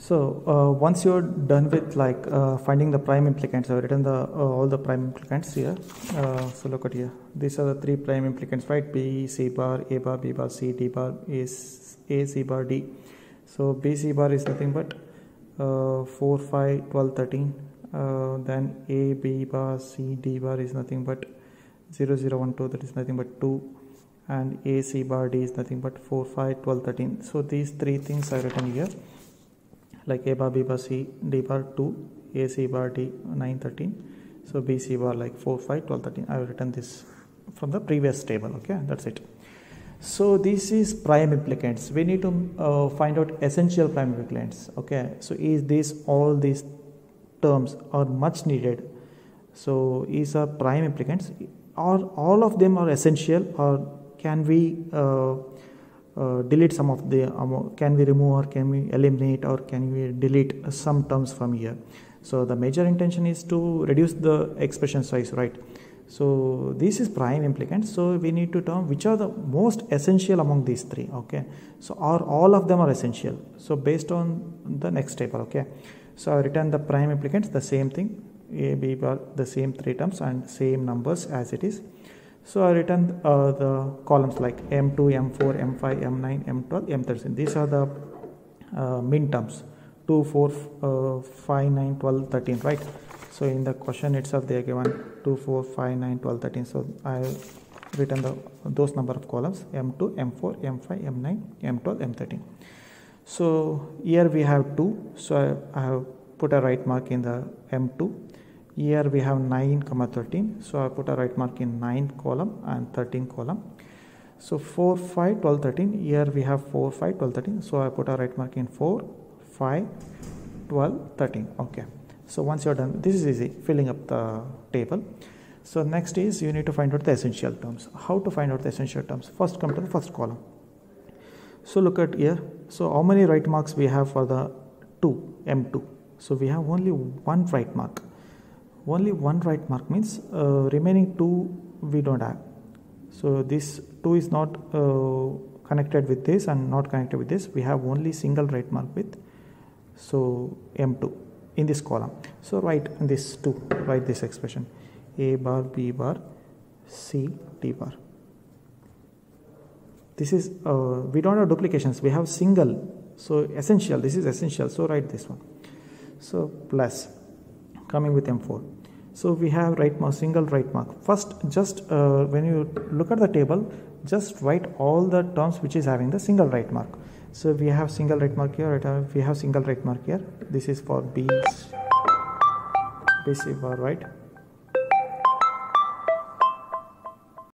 So uh, once you're done with like uh, finding the prime implicants, I've written the uh, all the prime implicants here. Uh, so look at here. These are the three prime implicants, right? B, C bar, A bar, B bar, C, D bar, A, A C bar, D. So B, C bar is nothing but uh, 4, 5, 12, 13. Uh, then A, B bar, C, D bar is nothing but 0, 0, 1, 2. That is nothing but 2 and A, C bar, D is nothing but 4, 5, 12, 13. So these three things are written here like A bar, B bar, C, D bar 2, A, C bar, D 9, 13. So B, C bar like 4, 5, 12, 13. I have written this from the previous table. Okay, that's it. So this is prime implicants. We need to uh, find out essential prime implicants. Okay, so is this all these terms are much needed? So is a prime implicants or all of them are essential or can we uh, uh, delete some of the um, can we remove or can we eliminate or can we delete some terms from here? So the major intention is to reduce the expression size right? So this is prime implicant. So we need to term which are the most essential among these three okay? So are all of them are essential. So based on the next table okay? So i return the prime implicants the same thing a b bar the same three terms and same numbers as it is so I written uh, the columns like M2, M4, M5, M9, M12, M13. These are the uh, min terms 2, 4, uh, 5, 9, 12, 13, right? So in the question itself they are given 2, 4, 5, 9, 12, 13. So I written the those number of columns M2, M4, M5, M9, M12, M13. So here we have 2. So I, I have put a right mark in the M2 here we have 9 comma 13 so i put a right mark in 9 column and 13 column. So 4 5 12 13 here we have 4 5 12 13 so i put a right mark in 4 5 12 13 okay. So once you're done this is easy. Filling up the table. So next is you need to find out the essential terms. How to find out the essential terms? First come to the first column. So look at here. So how many right marks we have for the 2 m2 so we have only one right mark only one right mark means uh, remaining two we don't have. So this 2 is not uh, connected with this and not connected with this. We have only single right mark with so m2 in this column. So write this 2 write this expression. A bar b bar c d bar. This is uh, we don't have duplications. We have single. So essential this is essential. So write this one. So plus coming with M4. So we have right mark, single right mark. First, just uh, when you look at the table, just write all the terms which is having the single right mark. So we have single right mark here, right, we have single right mark here. This is for B, bar, right?